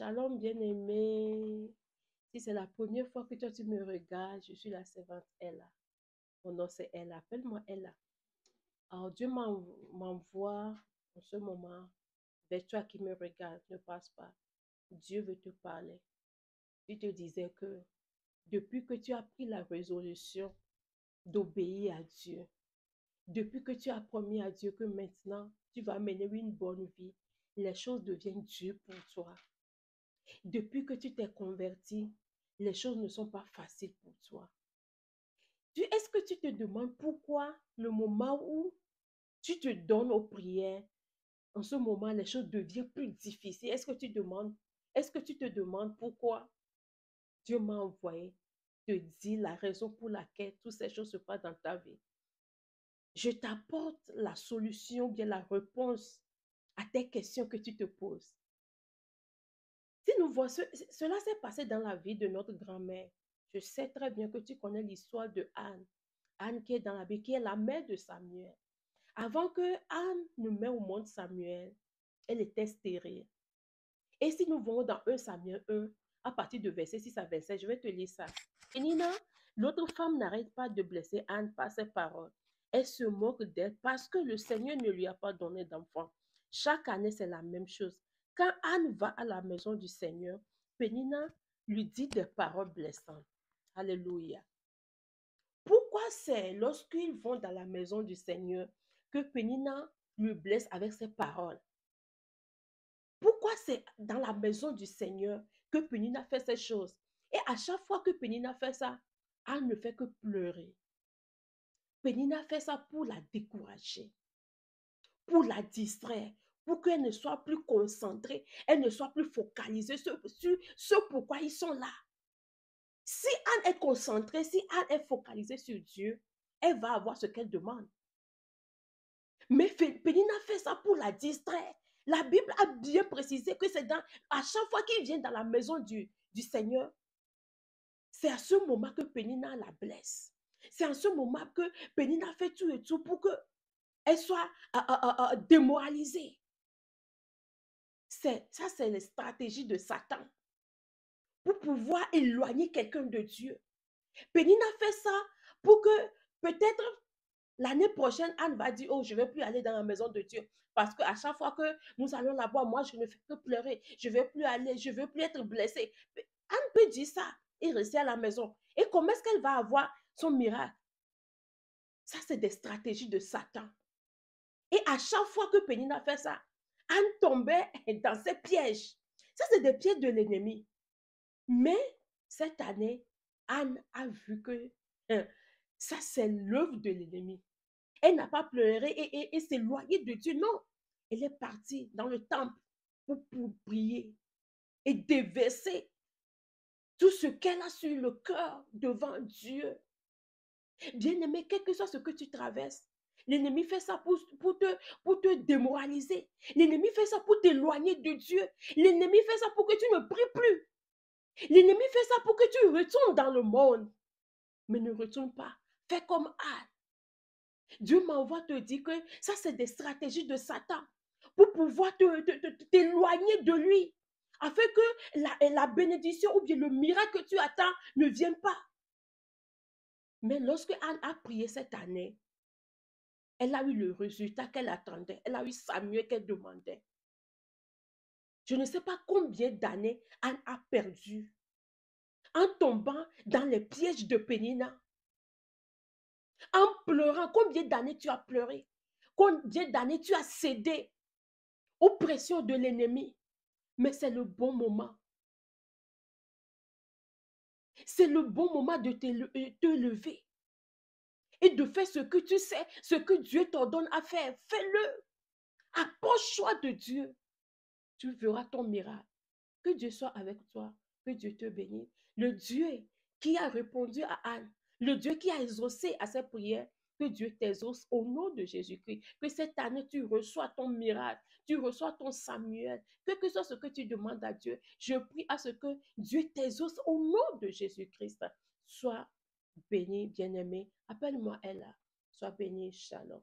Shalom, bien-aimé. Si c'est la première fois que toi tu me regardes, je suis la servante Ella. Mon nom c'est Ella. Appelle-moi Ella. Alors Dieu m'en- m'envoie en ce moment vers toi qui me regarde. Ne passe pas. Dieu veut te parler. Il te disait que depuis que tu as pris la résolution d'obéir à Dieu, depuis que tu as promis à Dieu que maintenant tu vas mener une bonne vie, les choses deviennent dures pour toi. Depuis que tu t'es converti, les choses ne sont pas faciles pour toi. Est-ce que tu te demandes pourquoi le moment où tu te donnes aux prières, en ce moment, les choses deviennent plus difficiles? Est-ce que tu demandes, est-ce que tu te demandes pourquoi Dieu m'a envoyé te dire la raison pour laquelle toutes ces choses se passent dans ta vie? Je t'apporte la solution, bien la réponse à tes questions que tu te poses. Si nous voyons, ce- cela s'est passé dans la vie de notre grand-mère. Je sais très bien que tu connais l'histoire de Anne. Anne qui est dans la Bible, qui est la mère de Samuel. Avant que Anne ne mette au monde Samuel, elle était stérile. Et si nous voyons dans 1 Samuel 1, à partir de verset 6 à 27, je vais te lire ça. Et Nina, l'autre femme n'arrête pas de blesser Anne par ses paroles. Elle se moque d'elle parce que le Seigneur ne lui a pas donné d'enfant. Chaque année, c'est la même chose. Quand Anne va à la maison du Seigneur, Pénina lui dit des paroles blessantes. Alléluia. Pourquoi c'est lorsqu'ils vont dans la maison du Seigneur que Pénina lui blesse avec ses paroles? Pourquoi c'est dans la maison du Seigneur que Pénina fait ces choses? Et à chaque fois que Pénina fait ça, Anne ne fait que pleurer. Pénina fait ça pour la décourager, pour la distraire, pour qu'elle ne soit plus concentrée, elle ne soit plus focalisée sur, ce pourquoi ils sont là. Si Anne est concentrée, si Anne est focalisée sur Dieu, elle va avoir ce qu'elle demande. Mais Pénina fait ça pour la distraire. La Bible a bien précisé que c'est dans, à chaque fois qu'il vient dans la maison du, Seigneur, c'est à ce moment que Pénina la blesse. C'est à ce moment que Pénina fait tout et tout pour que elle soit ah, ah, ah, démoralisée. Ça, c'est les stratégies de Satan pour pouvoir éloigner quelqu'un de Dieu. Pénina fait ça pour que peut-être l'année prochaine, Anne va dire, oh, je ne vais plus aller dans la maison de Dieu. Parce qu'à chaque fois que nous allons là-bas, moi, je ne fais que pleurer. Je ne vais plus aller, je ne veux plus être blessée. Anne peut dire ça et rester à la maison. Et comment est-ce qu'elle va avoir son miracle? Ça, c'est des stratégies de Satan. Et à chaque fois que Pénina fait ça, Anne tombait dans ses pièges. Ça, c'est des pièges de l'ennemi. Mais cette année, Anne a vu que hein, ça, c'est l'œuvre de l'ennemi. Elle n'a pas pleuré et, et, et s'éloigné de Dieu. Non, elle est partie dans le temple pour, pour prier et déverser tout ce qu'elle a sur le cœur devant Dieu. Bien-aimé, quel que soit ce que tu traverses, l'ennemi fait ça pour, te, démoraliser. L'ennemi fait ça pour t'éloigner de Dieu. L'ennemi fait ça pour que tu ne pries plus. L'ennemi fait ça pour que tu retournes dans le monde. Mais ne retourne pas. Fais comme Anne. Dieu m'envoie te dire que ça, c'est des stratégies de Satan pour pouvoir te- te- te- t'éloigner de lui, afin que la, la bénédiction ou bien le miracle que tu attends ne vienne pas. Mais lorsque Anne a prié cette année, elle a eu le résultat qu'elle attendait. Elle a eu Samuel qu'elle demandait. Je ne sais pas combien d'années Anne a perdu en tombant dans les pièges de Pénina, en pleurant. Combien d'années tu as pleuré? Combien d'années tu as cédé aux pressions de l'ennemi? Mais c'est le bon moment. C'est le bon moment de te, euh, lever et de faire ce que tu sais, ce que Dieu t'ordonne à faire. Fais-le. Approche-toi de Dieu. Tu verras ton miracle. Que Dieu soit avec toi. Que Dieu te bénisse. Le Dieu qui a répondu à Anne, le Dieu qui a exaucé à ses prières, que Dieu t'exauce au nom de Jésus-Christ. Que cette année, tu reçois ton miracle, tu reçois ton Samuel. Que que soit ce que tu demandes à Dieu, je prie à ce que Dieu t'exauce au nom de Jésus-Christ. Sois béni, bien-aimé. Appelle-moi Ella. Sois béni, shalom.